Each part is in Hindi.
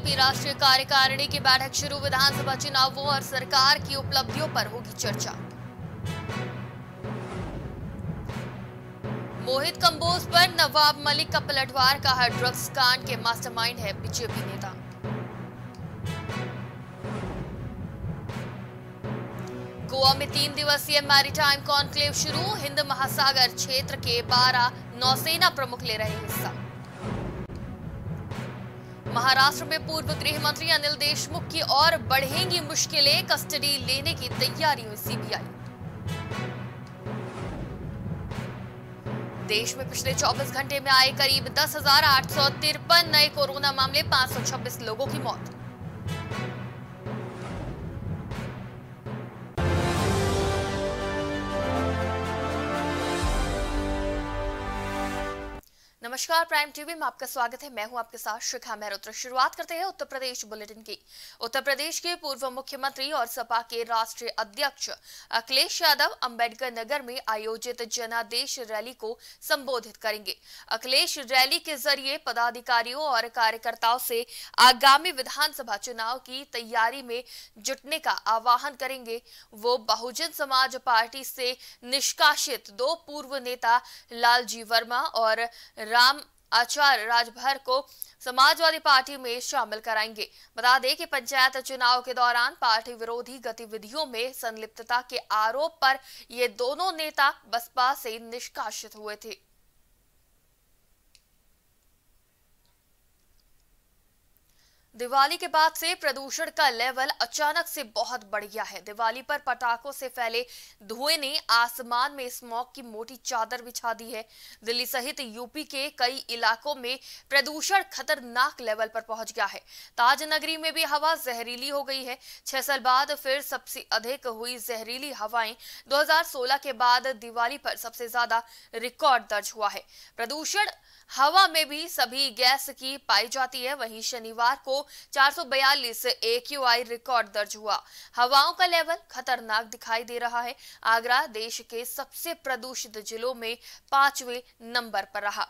बीजेपी राष्ट्रीय कार्यकारिणी की बैठक शुरू, विधानसभा चुनावों और सरकार की उपलब्धियों पर होगी चर्चा। मोहित कंबोज पर नवाब मलिक का पलटवार कहा ड्रग्स कांड के मास्टरमाइंड है बीजेपी नेता। गोवा में तीन दिवसीय मैरीटाइम कॉन्क्लेव शुरू, हिंद महासागर क्षेत्र के 12 नौसेना प्रमुख ले रहे हिस्सा। महाराष्ट्र में पूर्व गृह मंत्री अनिल देशमुख की और बढ़ेंगी मुश्किलें, कस्टडी लेने की तैयारी हुई सीबीआई। देश में पिछले 24 घंटे में आए करीब दस नए कोरोना मामले 526 लोगों की मौत। नमस्कार, प्राइम टीवी में आपका स्वागत है। मैं हूँ आपके साथ शिखा मेहरोत्र शुरुआत करते हैं उत्तर प्रदेश बुलेटिन की। उत्तर प्रदेश के पूर्व मुख्यमंत्री और सपा के राष्ट्रीय अध्यक्ष अखिलेश यादव अंबेडकर नगर में आयोजित जनादेश रैली को संबोधित करेंगे। अखिलेश, रैली के ज़रिए पदाधिकारियों और कार्यकर्ताओं से आगामी विधानसभा चुनाव की तैयारी में जुटने का आह्वान करेंगे। वो बहुजन समाज पार्टी से निष्कासित दो पूर्व नेता लालजी वर्मा और राम आचार्य राजभर को समाजवादी पार्टी में शामिल कराएँगे। बता दें कि पंचायत चुनाव के दौरान पार्टी विरोधी गतिविधियों में संलिप्तता के आरोप पर ये दोनों नेता बसपा से निष्कासित हुए थे। दिवाली के बाद से प्रदूषण का लेवल अचानक से बहुत बढ़ गया है। दिवाली पर पटाखों से फैले धुएँ ने आसमान में स्मॉग की मोटी चादर बिछा दी है। दिल्ली सहित यूपी के कई इलाकों में प्रदूषण खतरनाक लेवल पर पहुँच गया है। ताज नगरी में भी हवा जहरीली हो गई है। छह साल बाद फिर सबसे अधिक हुई जहरीली हवाएँ 2016 के बाद दिवाली पर सबसे ज़्यादा रिकॉर्ड दर्ज हुआ है। प्रदूषण हवा में भी सभी गैस की पाई जाती है। वहीं शनिवार को 442 एक्यूआई रिकॉर्ड दर्ज हुआ। हवाओं का लेवल खतरनाक दिखाई दे रहा है। आगरा देश के सबसे प्रदूषित जिलों में पाँचवें नंबर पर रहा।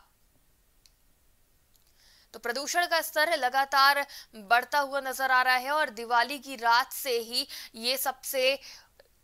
तो प्रदूषण का स्तर लगातार बढ़ता हुआ नज़र आ रहा है और दिवाली की रात से ही ये सबसे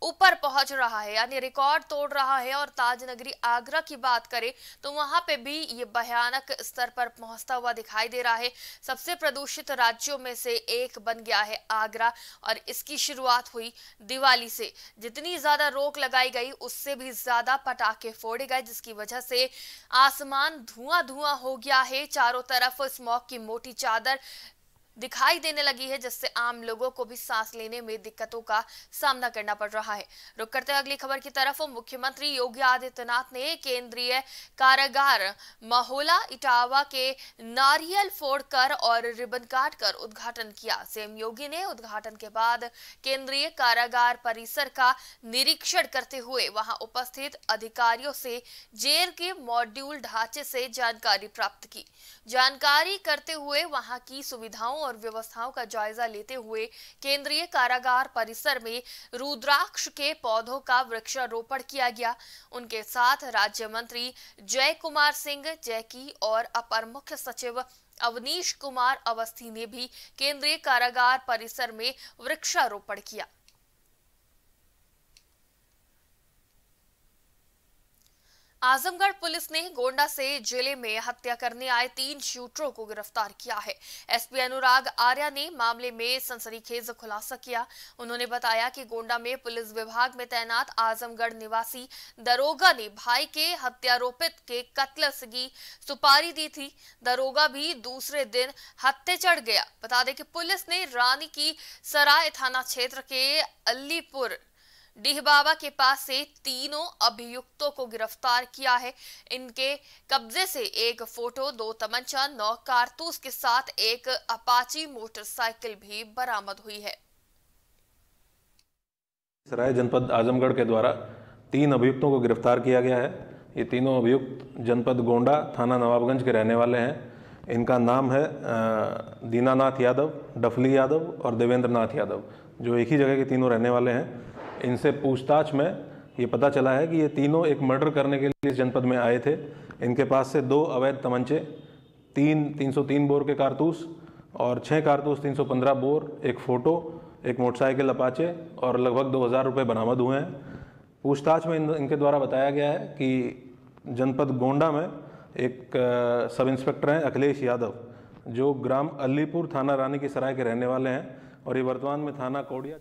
ऊपर पहुँच रहा है, यानी रिकॉर्ड तोड़ रहा है और ताज नगरी आगरा की बात करें तो वहाँ पे भी ये भयानक स्तर पर पहुँचता हुआ दिखाई दे रहा है। सबसे प्रदूषित राज्यों में से एक बन गया है आगरा और इसकी शुरुआत हुई दिवाली से। जितनी ज़्यादा रोक लगाई गई, उससे भी ज़्यादा पटाखे फोड़े गए, जिसकी वजह से आसमान धुआँ धुआँ हो गया है। चारों तरफ़ स्मॉग की मोटी चादर दिखाई देने लगी है, जिससे आम लोगों को भी सांस लेने में दिक्कतों का सामना करना पड़ रहा है। रुक करते अगली खबर की तरफ़ मुख्यमंत्री योगी आदित्यनाथ ने केंद्रीय कारागार महोला, इटावा के नारियल फोड़कर और रिबन काट कर उद्घाटन किया। सीएम योगी ने उद्घाटन के बाद केंद्रीय कारागार परिसर का निरीक्षण करते हुए वहाँ उपस्थित अधिकारियों से जेल के मॉड्यूल ढांचे से जानकारी प्राप्त की। जानकारी करते हुए वहाँ की सुविधाओं और व्यवस्थाओं का जायजा लेते हुए केंद्रीय कारागार परिसर में रुद्राक्ष के पौधों का वृक्षारोपण किया गया। उनके साथ राज्य मंत्री जय कुमार सिंह, जैकी और अपर मुख्य सचिव अवनीश कुमार अवस्थी ने भी केंद्रीय कारागार परिसर में वृक्षारोपण किया। आजमगढ़ पुलिस ने गोंडा से ज़िले में हत्या करने आए तीन शूटरों को गिरफ़्तार किया है। एसपी अनुराग आर्या ने मामले में सनसनीखेज खुलासा किया। उन्होंने बताया कि गोंडा में पुलिस विभाग में तैनात आजमगढ़ निवासी दरोगा ने भाई के हत्यारोपित के कत्ल की सुपारी दी थी। दरोगा भी दूसरे दिन हत्या चढ़ गया। बता दें कि पुलिस ने रानी की सराय थाना क्षेत्र के अलीपुर डीहबाबा के पास से तीनों अभियुक्तों को गिरफ़्तार किया है। इनके कब्जे से एक फ़ोटो, दो तमंचा, नौ कारतूस के साथ एक अपाची मोटरसाइकिल भी बरामद हुई है। सराय जनपद आजमगढ़ के द्वारा तीन अभियुक्तों को गिरफ़्तार किया गया है। ये तीनों अभियुक्त जनपद गोंडा थाना नवाबगंज के रहने वाले हैं। इनका नाम है दीनानाथ यादव, डफली यादव और देवेंद्र नाथ यादव, जो एक ही जगह के तीनों रहने वाले हैं। इनसे पूछताछ में ये पता चला है कि ये तीनों एक मर्डर करने के लिए इस जनपद में आए थे। इनके पास से दो अवैध तमंचे तीन 303 बोर के कारतूस और छः कारतूस 315 बोर एक फ़ोटो एक मोटरसाइकिल अपाचे और लगभग दो हज़ार रुपये बरामद हुए हैं। पूछताछ में इन, इनके द्वारा बताया गया है कि जनपद गोंडा में एक सब इंस्पेक्टर हैं अखिलेश यादव जो ग्राम अलीपुर थाना रानी की सराय के रहने वाले हैं और ये वर्तमान में थाना कोडिया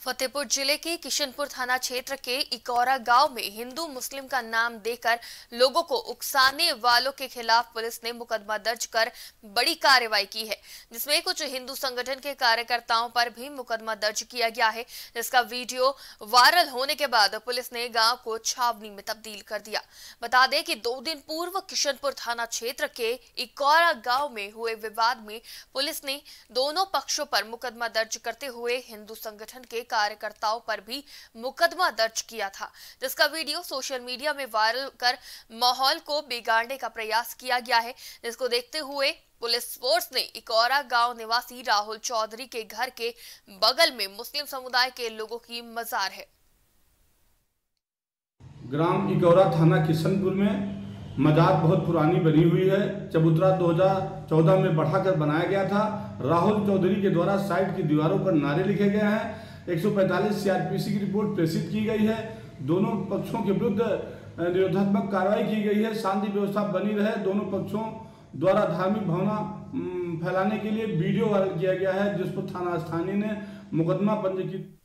फतेहपुर ज़िले के किशनपुर थाना क्षेत्र के इकौरा गाँव में हिंदू मुस्लिम का नाम देकर लोगों को उकसाने वालों के खिलाफ पुलिस ने मुकदमा दर्ज कर बड़ी कार्रवाई की है, जिसमें कुछ हिंदू संगठन के कार्यकर्ताओं पर भी मुकदमा दर्ज किया गया है। जिसका वीडियो वायरल होने के बाद पुलिस ने गाँव को छावनी में तब्दील कर दिया। बता दें कि दो दिन पूर्व किशनपुर थाना क्षेत्र के इकौरा गाँव में हुए विवाद में पुलिस ने दोनों पक्षों पर मुकदमा दर्ज करते हुए हिंदू संगठन के कार्यकर्ताओं पर भी मुकदमा दर्ज किया था। जिसका वीडियो सोशल मीडिया में वायरल कर माहौल को बिगाड़ने का प्रयास किया गया है। जिसको देखते हुए पुलिस फोर्स ने इकौरा गाँव निवासी राहुल चौधरी के घर के बगल में मुस्लिम समुदाय के लोगों की मजार है। ग्राम इकौरा थाना किशनपुर में मजार बहुत पुरानी बनी हुई है। चबूतरा 2014 में बढ़ाकर बनाया गया था। राहुल चौधरी के द्वारा साइड की दीवारों पर नारे लिखे गए हैं। 145 सीआरपीसी की रिपोर्ट प्रेषित की गई है। दोनों पक्षों के विरुद्ध निरोधात्मक कार्रवाई की गई है। शांति व्यवस्था बनी रहे। दोनों पक्षों द्वारा धार्मिक भावना फैलाने के लिए वीडियो वायरल किया गया है, जिस पर थाना स्थानीय ने मुकदमा पंजीकृत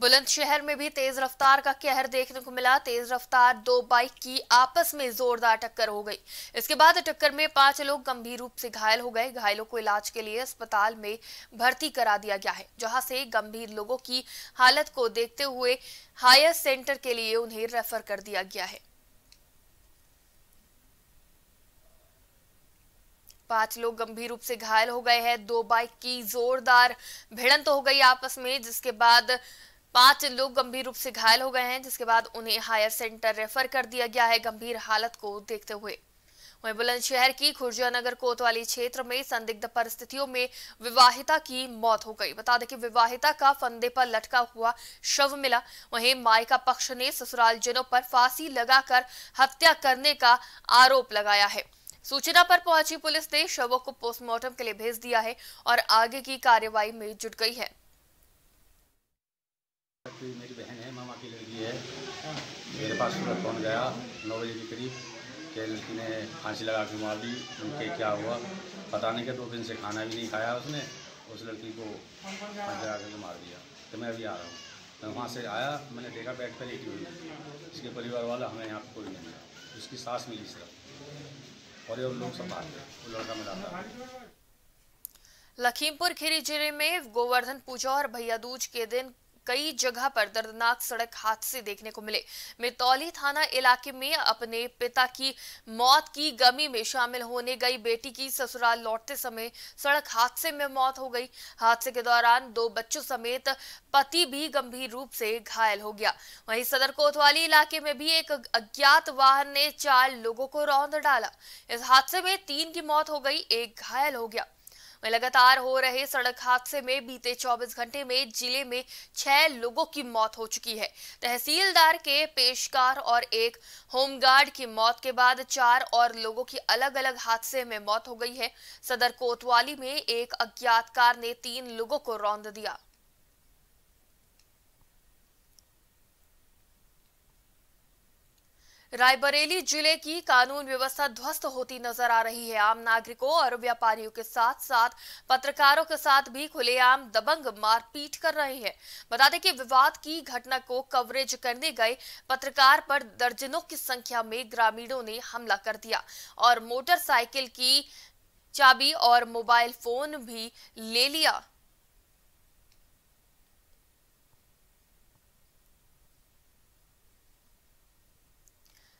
बुलंदशहर में भी तेज रफ्तार का कहर देखने को मिला। तेज रफ्तार दो बाइक की आपस में जोरदार टक्कर हो गई। इसके बाद टक्कर में पाँच लोग गंभीर रूप से घायल हो गए। घायलों को इलाज के लिए अस्पताल में भर्ती करा दिया गया है, जहाँ से गंभीर लोगों की हालत को देखते हुए हायर सेंटर के लिए उन्हें रेफर कर दिया गया है। पाँच लोग गंभीर रूप से घायल हो गए हैं। दो बाइक की जोरदार भिड़ंत तो हो गई आपस में, जिसके बाद पाँच लोग गंभीर रूप से घायल हो गए हैं, जिसके बाद उन्हें हायर सेंटर रेफर कर दिया गया है गंभीर हालत को देखते हुए। वहीं बुलंदशहर की खुर्जियानगर कोतवाली क्षेत्र में संदिग्ध परिस्थितियों में विवाहिता की मौत हो गई। बता दें कि विवाहिता का फंदे पर लटका हुआ शव मिला। वहीं मायका पक्ष ने ससुराल जनों पर फांसी लगाकर हत्या करने का आरोप लगाया है। सूचना पर पहुँची पुलिस ने शवों को पोस्टमार्टम के लिए भेज दिया है और आगे की कार्यवाही में जुट गई है। मेरी बहन है, मामा की लड़की है। मेरे पास सूरत फ़ोन गया, नौ बजे के करीब। कि लड़की ने फांसी लगा के मार दी, उनके क्या हुआ? पता नहीं कि दो दिन से खाना भी नहीं खाया उसने। उस लड़की को फांसी लगा के मार दिया। तो मैं अभी आ रहा हूँ। मैं वहाँ से आया, मैंने देखा बैठ पर लेटी हुई इसके परिवार वाला हमें यहाँ कोई नहीं मिला। उसकी सांस मिली सिर्फ़। और ये लोग सब बात वो लड़का मिला था लखीमपुर खीरी ज़िले में गोवर्धन पूजा और भैया दूज के दिन कई जगह पर दर्दनाक सड़क हादसे देखने को मिले। मितौली थाना इलाके में अपने पिता की मौत की गमी में शामिल होने गई बेटी की ससुराल लौटते समय सड़क हादसे में मौत हो गई। हादसे के दौरान दो बच्चों समेत पति भी गंभीर रूप से घायल हो गया। वहीं सदर कोतवाली इलाके में भी एक अज्ञात वाहन ने चार लोगों को रौंद डाला। इस हादसे में तीन की मौत हो गई, एक घायल हो गया। वहीं लगातार हो रहे सड़क हादसे में बीते 24 घंटे में ज़िले में छह लोगों की मौत हो चुकी है। तहसीलदार के पेशकार और एक होमगार्ड की मौत के बाद चार और लोगों की अलग अलग हादसे में मौत हो गई है। सदर कोतवाली में एक अज्ञात कार ने तीन लोगों को रौंद दिया। रायबरेली ज़िले की कानून व्यवस्था ध्वस्त होती नज़र आ रही है। आम नागरिकों और व्यापारियों के साथ साथ पत्रकारों के साथ भी खुलेआम दबंग मारपीट कर रहे हैं। बता दें कि विवाद की घटना को कवरेज करने गए पत्रकार पर दर्जनों की संख्या में ग्रामीणों ने हमला कर दिया और मोटरसाइकिल की चाबी और मोबाइल फ़ोन भी ले लिया।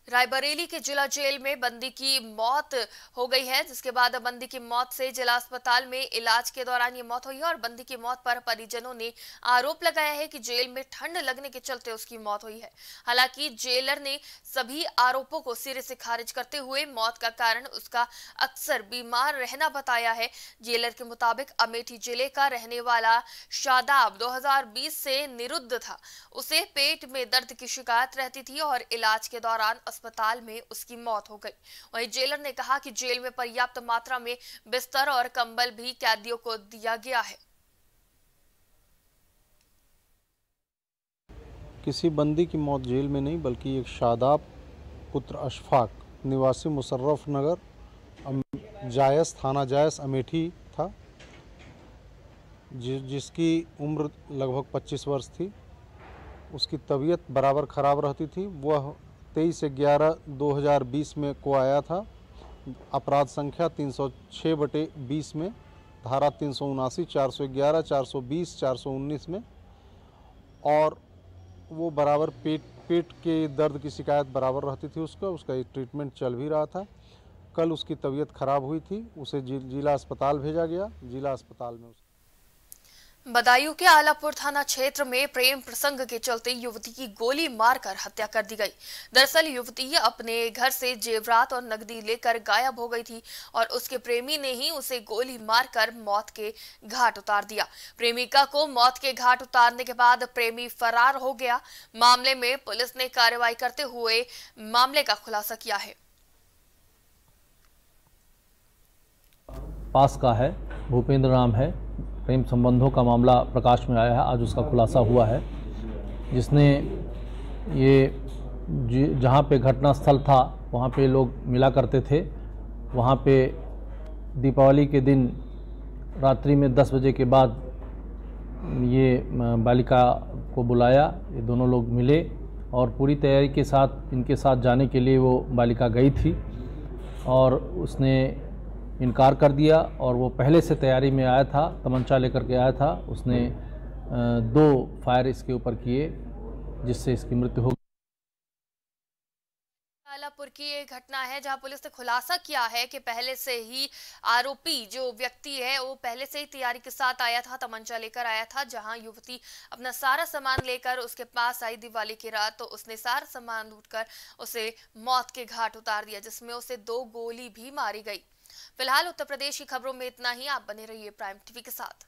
रायबरेली के जिला जेल में बंदी की मौत हो गई है, जिसके बाद बंदी की मौत से जिला अस्पताल में इलाज के दौरान ये मौत हुई है और बंदी की मौत पर परिजनों ने आरोप लगाया है कि जेल में ठंड लगने के चलते उसकी मौत हुई है। हालाँकि जेलर ने सभी आरोपों को सिरे से खारिज करते हुए मौत का कारण उसका अक्सर बीमार रहना बताया है। जेलर के मुताबिक अमेठी ज़िले का रहने वाला शादाब दो हज़ार बीस से निरुद्ध था। उसे पेट में दर्द की शिकायत रहती थी और इलाज के दौरान अस्पताल में उसकी मौत हो गई। वहीं जेलर ने कहा कि जेल में पर्याप्त मात्रा में बिस्तर और कंबल भी कैदियों को दिया गया है। किसी बंदी की मौत जेल में नहीं बल्कि एक शादाब पुत्र अशफाक निवासी मुशर्रफ नगर जायस थाना जायस अमेठी था जि, जिसकी उम्र लगभग 25 वर्ष थी। उसकी तबीयत बराबर ख़राब रहती थी। वह 23 ग्यारह 2020 में को आया था। अपराध संख्या 306 बटे 20 में, धारा तीन सौ उनासी, चार सौ ग्यारह, चार सौ बीस, चार सौ उन्नीस में, और वो बराबर पेट पेट के दर्द की शिकायत बराबर रहती थी उसका उसका ट्रीटमेंट चल भी रहा था। कल उसकी तबीयत खराब हुई थी, उसे जिला अस्पताल भेजा गया। जिला अस्पताल में बदायूं के आलापुर थाना क्षेत्र में प्रेम प्रसंग के चलते युवती की गोली मारकर हत्या कर दी गई। दरअसल युवती अपने घर से जेवरात और नकदी लेकर गायब हो गई थी और उसके प्रेमी ने ही उसे गोली मारकर मौत के घाट उतार दिया। प्रेमिका को मौत के घाट उतारने के बाद प्रेमी फरार हो गया। मामले में पुलिस ने कार्रवाई करते हुए मामले का खुलासा किया है। पास का है, भूपेंद्र नाम है। प्रेम संबंधों का मामला प्रकाश में आया है। आज उसका खुलासा हुआ है। जिसने ये जहाँ पे घटना स्थल था, वहाँ पे लोग मिला करते थे। वहाँ पे दीपावली के दिन रात्रि में 10 बजे के बाद ये बालिका को बुलाया। ये दोनों लोग मिले और पूरी तैयारी के साथ, इनके साथ जाने के लिए वो बालिका गई थी और उसने इनकार कर दिया और वो पहले से तैयारी में आया था, तमंचा लेकर के आया था। उसने दो फायर इसके ऊपर किए, जिससे इसकी मृत्यु हो आलापुर की एक घटना है, जहाँ पुलिस ने खुलासा किया है कि पहले से ही आरोपी जो व्यक्ति है, वो पहले से ही तैयारी के साथ आया था, तमंचा लेकर आया था, जहाँ युवती अपना सारा सामान लेकर उसके पास आई दिवाली की रात। तो उसने सारा सामान लूटकर उसे मौत के घाट उतार दिया, जिसमें उसे दो गोली भी मारी गई। फ़िलहाल उत्तर प्रदेश की खबरों में इतना ही। आप बने रहिए प्राइम टीवी के साथ।